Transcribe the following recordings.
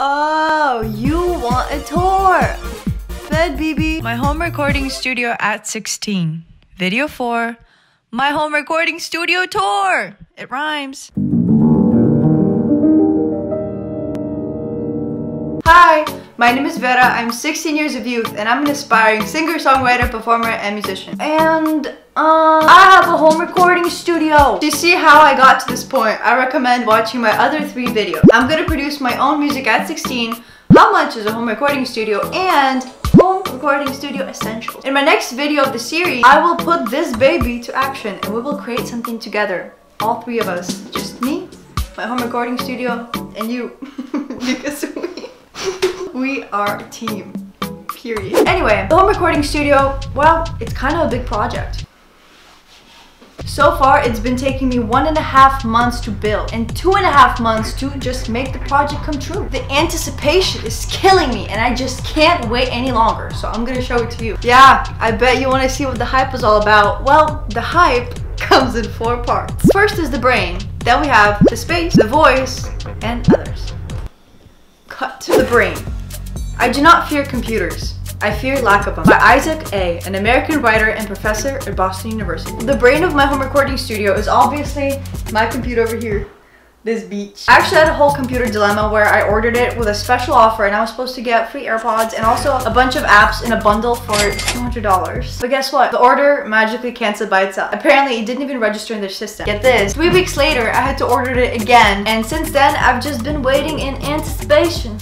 Oh, you want a tour? Bed, BB. My home recording studio at 16. Video 4. My home recording studio tour. It rhymes. Hi, my name is Vera. I'm 16 years of youth and I'm an aspiring singer, songwriter, performer, and musician. And uh, I have a home recording studio. To see how I got to this point, I recommend watching my other three videos. I'm gonna produce my own music at 16, how much is a home recording studio, and home recording studio essentials. In my next video of the series, I will put this baby to action and we will create something together. All three of us. Just me, my home recording studio, and you. because we we are a team. Period. Anyway, the home recording studio, well, it's kind of a big project. So far, it's been taking me one and a half months to build and two and a half months to just make the project come true. The anticipation is killing me and I just can't wait any longer. So I'm gonna show it to you. Yeah, I bet you wanna see what the hype is all about. Well, the hype comes in four parts. First is the brain, then we have the space, the voice, and others. Cut to the brain. I do not fear computers. I fear lack of them. By Isaac A., an American writer and professor at Boston University. The brain of my home recording studio is obviously my computer over here. This beach. I actually had a whole computer dilemma where I ordered it with a special offer and I was supposed to get free AirPods and also a bunch of apps in a bundle for $200. But guess what? The order magically canceled by itself. Apparently it didn't even register in their system. Get this. Three weeks later, I had to order it again and since then I've just been waiting in anticipation.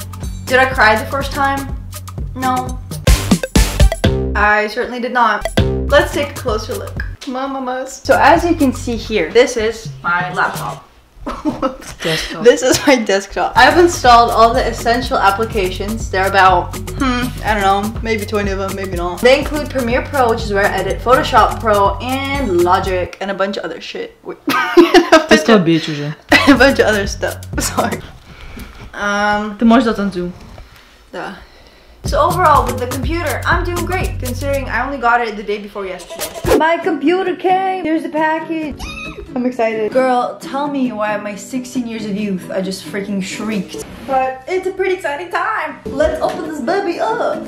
Did I cry the first time? No. I certainly did not. Let's take a closer look. Come on, mamas. So as you can see here, this is my laptop. Desktop. This is my desktop. I've installed all the essential applications. There are about, hmm, I don't know, maybe 20 of them, maybe not. They include Premiere Pro, which is where I edit, Photoshop Pro, and Logic, and a bunch of other shit. Wait. Ty ska bić уже. a bunch of other stuff. Sorry. Um, Ty możesz zacząć tu. So overall, with the computer, I'm doing great, considering I only got it the day before yesterday. My computer came! Here's the package! I'm excited. Girl, tell me why my 16 years of youth I just freaking shrieked. But it's a pretty exciting time! Let's open this baby up!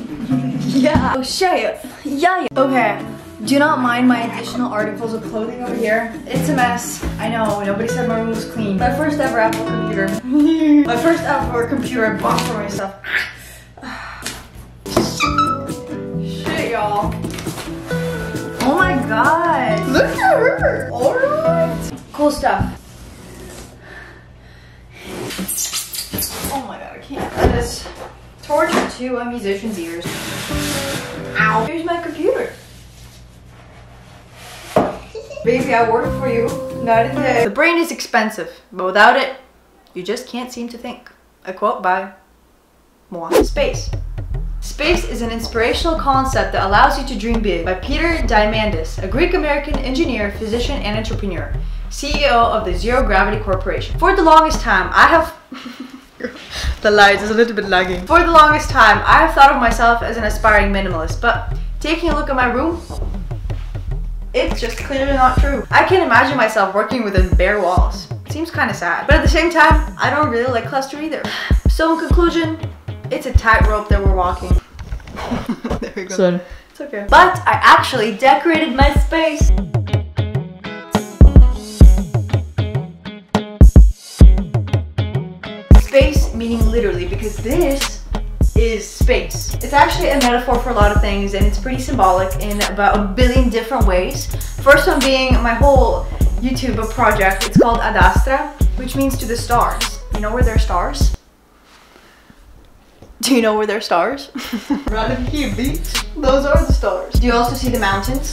yeah! Oh shit! Yeah! Okay. Do not mind my additional articles of clothing over here. It's a mess. I know, nobody said my room was clean. My first ever Apple computer. my first ever computer I bought for myself. God. Look at her. Alright. Cool stuff. Oh my god, I can't. That is torture to a musician's ears. Ow. Here's my computer. Baby, I ordered for you. Not in day. The brain is expensive, but without it, you just can't seem to think. A quote by moi. Space. Space is an inspirational concept that allows you to dream big by Peter Diamandis, a Greek-American engineer, physician, and entrepreneur, CEO of the Zero Gravity Corporation. For the longest time, I have... the light is a little bit lagging. For the longest time, I have thought of myself as an aspiring minimalist, but taking a look at my room, it's just clearly not true. I can't imagine myself working within bare walls. Seems kind of sad. But at the same time, I don't really like cluster either. So in conclusion, it's a tightrope that we're walking. there we go. Sorry. It's okay. But I actually decorated my space. Space meaning literally because this is space. It's actually a metaphor for a lot of things and it's pretty symbolic in about a billion different ways. First one being my whole YouTube project. It's called Ad Astra, which means to the stars. You know where there are stars? Do you know where there are stars? Random key beach. Those are the stars. Do you also see the mountains?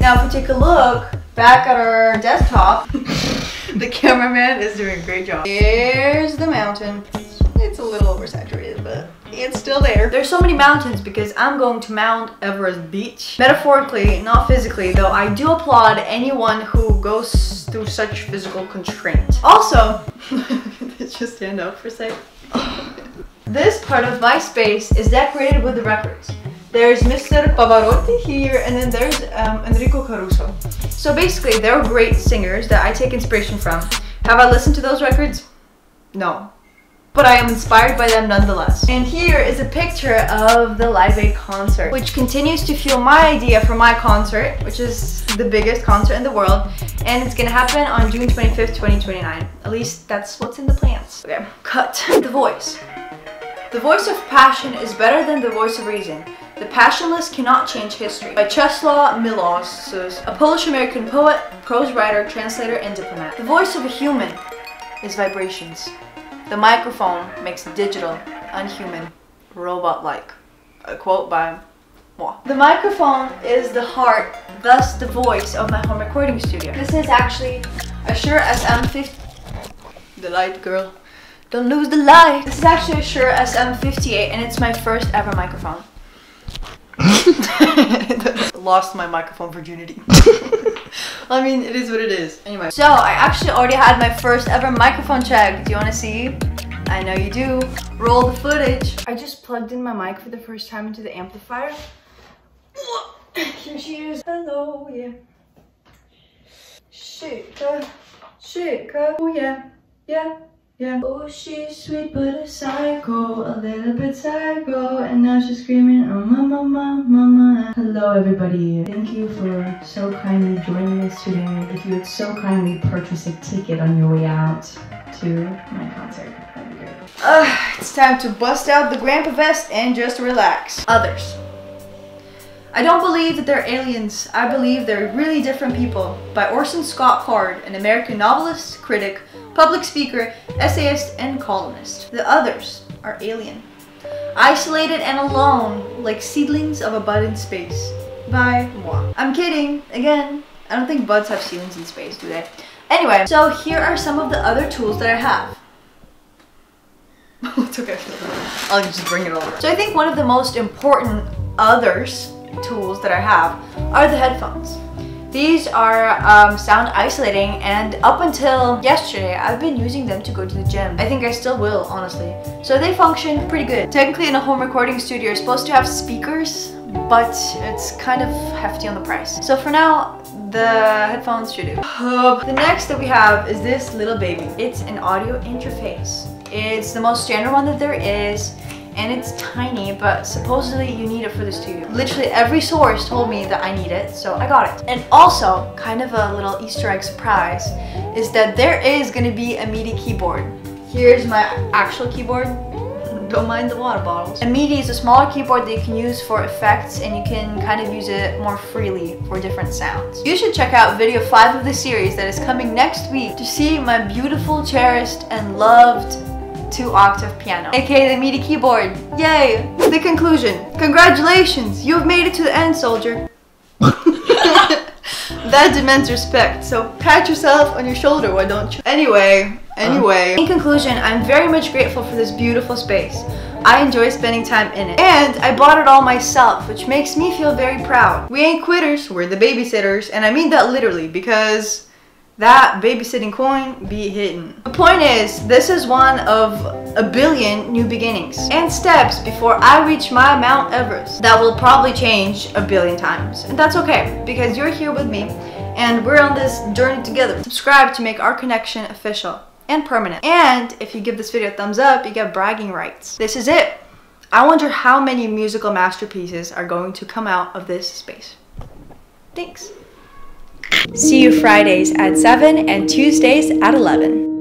Now if we take a look back at our desktop, the cameraman is doing a great job. Here's the mountain. It's a little oversaturated, but it's still there. There's so many mountains because I'm going to Mount Everest Beach. Metaphorically, not physically, though I do applaud anyone who goes through such physical constraint. Also, let's just stand up for a sec. This part of my space is decorated with the records. There's Mr. Pavarotti here, and then there's um, Enrico Caruso. So basically, they're great singers that I take inspiration from. Have I listened to those records? No. but I am inspired by them nonetheless. And here is a picture of the Live Aid concert, which continues to fuel my idea for my concert, which is the biggest concert in the world, and it's gonna happen on June 25th, 2029. At least that's what's in the plans. Okay, cut. The voice. The voice of passion is better than the voice of reason. The Passionless Cannot Change History by Czeslaw Milosz, a Polish-American poet, prose writer, translator, and diplomat. The voice of a human is vibrations. The microphone makes digital, unhuman, robot-like. A quote by moi. The microphone is the heart, thus the voice of my home recording studio. This is actually a Shure SM50... The light, girl. Don't lose the light. This is actually a Shure SM58 and it's my first ever microphone. Lost my microphone virginity. I mean, it is what it is. Anyway, so I actually already had my first ever microphone check. Do you want to see? I know you do. Roll the footage. I just plugged in my mic for the first time into the amplifier. Here she is. Hello, yeah. Shake, shake, oh yeah, yeah. Yeah. Oh, she's sweet but a psycho, a little bit psycho, and now she's screaming, oh mama, mama, mama. Hello everybody. Thank you for so kindly joining us today. If you would so kindly purchase a ticket on your way out to my concert, that'd be great. Uh, it's time to bust out the grandpa vest and just relax. Others. I don't believe that they're aliens. I believe they're really different people. By Orson Scott Card, an American novelist, critic, public speaker, essayist, and columnist. The others are alien. Isolated and alone, like seedlings of a bud in space. By moi. I'm kidding. Again, I don't think buds have seedlings in space, do they? Anyway, so here are some of the other tools that I have. it's okay. I'll just bring it over. So I think one of the most important others tools that I have are the headphones. These are um, sound isolating and up until yesterday I've been using them to go to the gym. I think I still will honestly. So they function pretty good. Technically in a home recording studio you're supposed to have speakers but it's kind of hefty on the price. So for now the headphones should do. the next that we have is this little baby. It's an audio interface. It's the most standard one that there is and it's tiny, but supposedly you need it for the studio. Literally every source told me that I need it, so I got it. And also, kind of a little Easter egg surprise, is that there is gonna be a MIDI keyboard. Here's my actual keyboard. Don't mind the water bottles. A MIDI is a smaller keyboard that you can use for effects and you can kind of use it more freely for different sounds. You should check out video 5 of the series that is coming next week to see my beautiful, cherished, and loved two octave piano, aka the MIDI keyboard. Yay! The conclusion. Congratulations, you have made it to the end, soldier. that demands respect, so pat yourself on your shoulder, why don't you? Anyway, anyway. In conclusion, I'm very much grateful for this beautiful space. I enjoy spending time in it. And I bought it all myself, which makes me feel very proud. We ain't quitters, we're the babysitters, and I mean that literally because that babysitting coin be hidden. The point is, this is one of a billion new beginnings and steps before I reach my Mount Everest. That will probably change a billion times. And that's okay, because you're here with me and we're on this journey together. Subscribe to make our connection official and permanent. And if you give this video a thumbs up, you get bragging rights. This is it. I wonder how many musical masterpieces are going to come out of this space. Thanks. See you Fridays at 7 and Tuesdays at 11.